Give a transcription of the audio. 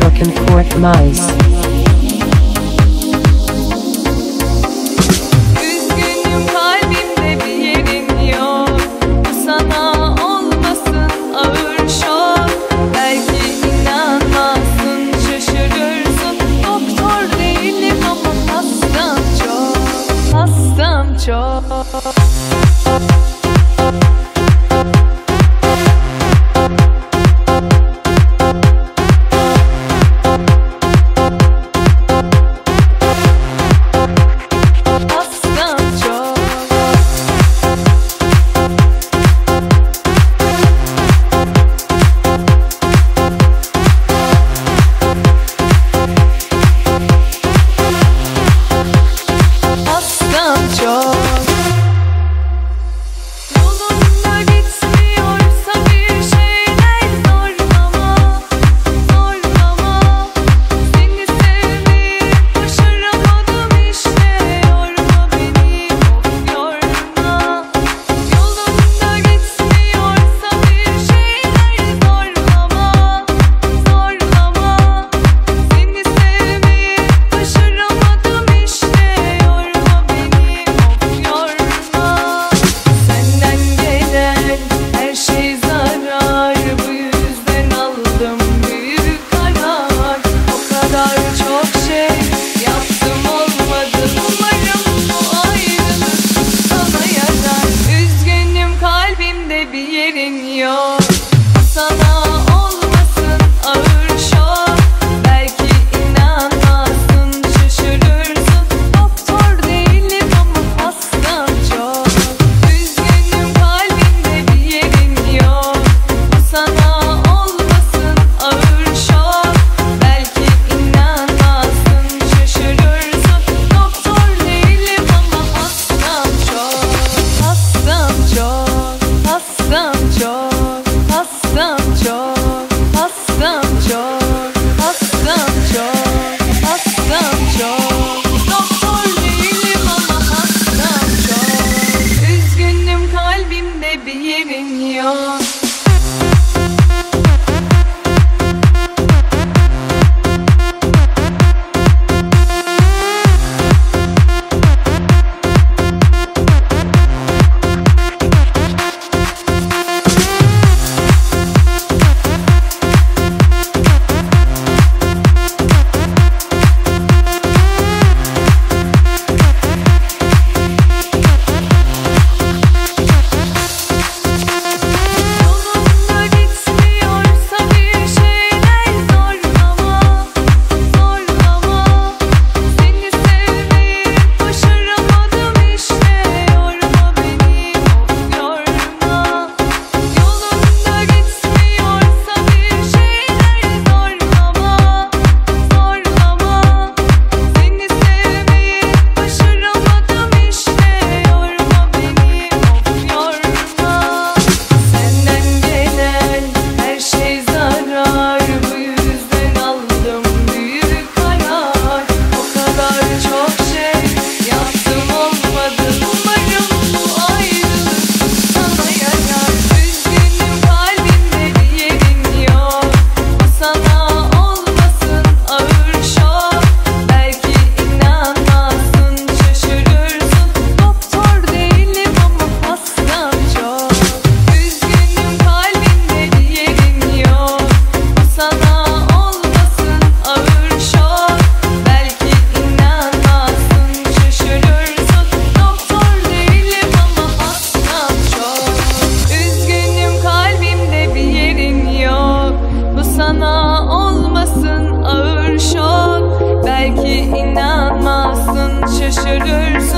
Fucking pork mice. Thank belki inanmazsın şaşırırsın.